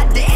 I did.